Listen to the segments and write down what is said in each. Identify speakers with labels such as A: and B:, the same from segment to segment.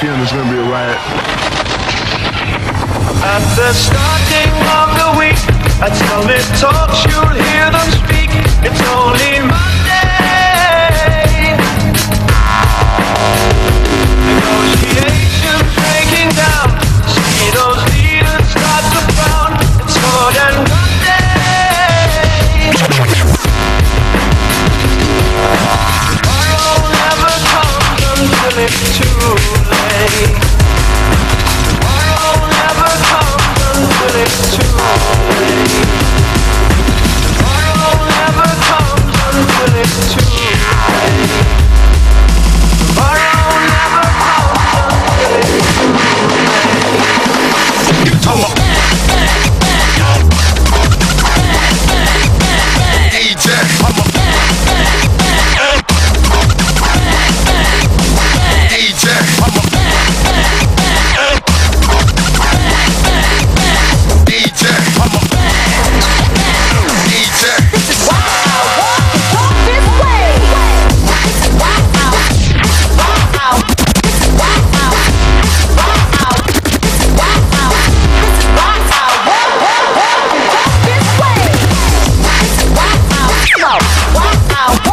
A: feeling it's gonna be a riot.
B: At the starting of the
C: This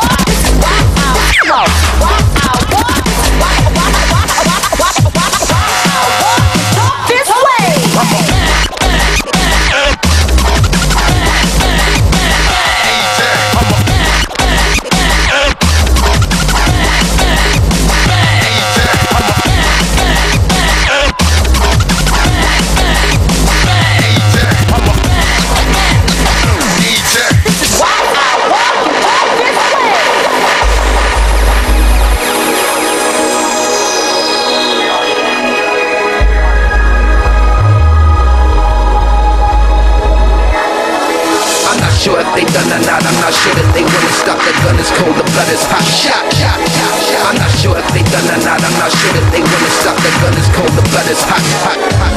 D: done or not. I'm not sure that they wanna stop. The gun is cold, the blood is hot. Shot, shot, shot, shot. I'm not sure if they done or not. I'm not sure that they wanna stop. The gun is cold, the blood is hot, hot, hot.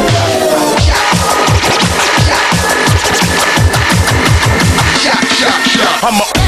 D: Shot, shot, shot. I'm a